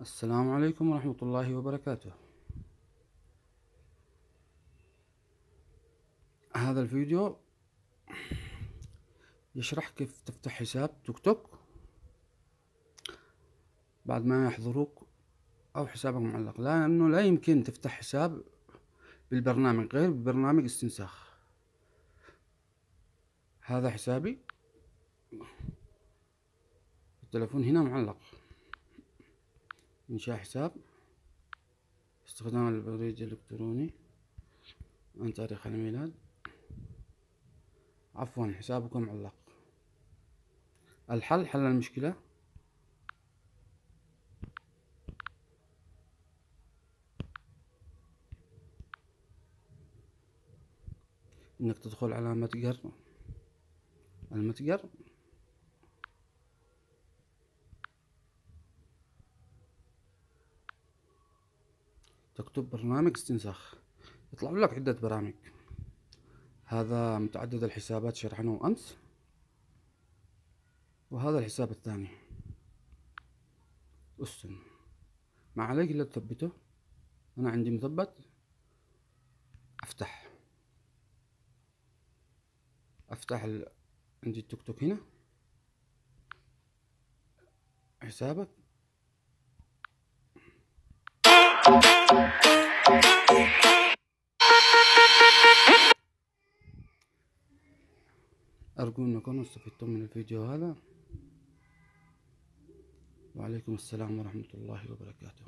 السلام عليكم ورحمة الله وبركاته. هذا الفيديو يشرح كيف تفتح حساب توك توك. بعد ما يحضروك أو حسابك معلق. لأنه لا يمكن تفتح حساب بالبرنامج غير ببرنامج استنساخ. هذا حسابي. التلفون هنا معلق. إنشاء حساب. استخدام البريد الإلكتروني عن تاريخ الميلاد. عفوا حسابكم معلق الحل حل المشكلة. إنك تدخل على متجر. المتجر. تكتب برنامج استنساخ. يطلع لك عدة برامج. هذا متعدد الحسابات شرحناه أمس. وهذا الحساب الثاني. أسن ما عليك إلا تثبته. أنا عندي مثبت. أفتح. أفتح ال... عندي التوك توك هنا. حسابك. أرجو أنكم استفدتم من الفيديو هذا. وعليكم السلام ورحمة الله وبركاته.